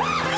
Woo!